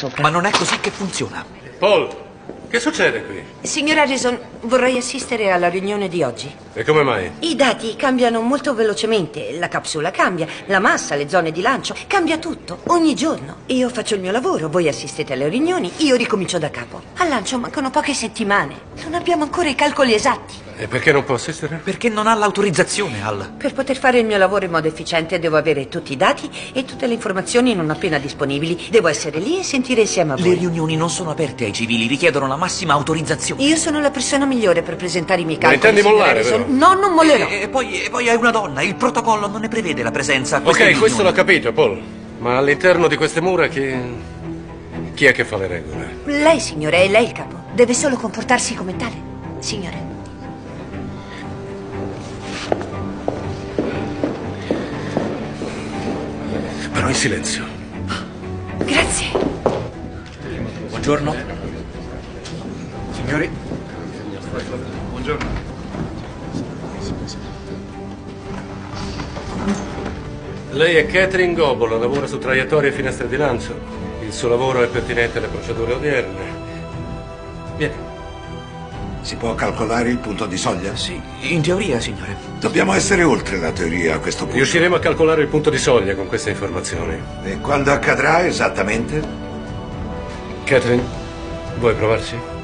sopra. Ma non è così che funziona. Paul, che succede qui? Signor Harrison, vorrei assistere alla riunione di oggi. E come mai? I dati cambiano molto velocemente. La capsula cambia, la massa, le zone di lancio, cambia tutto, ogni giorno. Io faccio il mio lavoro, voi assistete alle riunioni, io ricomincio da capo. Al lancio mancano poche settimane. Non abbiamo ancora i calcoli esatti. E perché non può assistere? Perché non ha l'autorizzazione, Al. Per poter fare il mio lavoro in modo efficiente devo avere tutti i dati e tutte le informazioni non appena disponibili. Devo essere lì e sentire insieme a Le voi. riunioni non sono aperte ai civili, richiedono la massima autorizzazione. Io sono la persona migliore per presentare i miei Ma calcoli. intendi signor mollare, vero? No, non mollerò. E, e poi, e poi è una donna, il protocollo non ne prevede la presenza. Ok, questo l'ho riunioni. capito, Paul. Ma all'interno di queste mura chi... chi è che fa le regole? Lei, signore, è lei il capo. Deve solo comportarsi come tale. Signore. In silenzio. Grazie. Buongiorno. Signori, Lei è Catherine Gobolo, lavora su traiettorie e finestre di lancio. Il suo lavoro è pertinente alle procedure odierne. Vieni. Si può calcolare il punto di soglia? Sì, in teoria, signore. Dobbiamo essere oltre la teoria a questo punto. Riusciremo a calcolare il punto di soglia con queste informazioni. E quando accadrà esattamente? Catherine, vuoi provarci?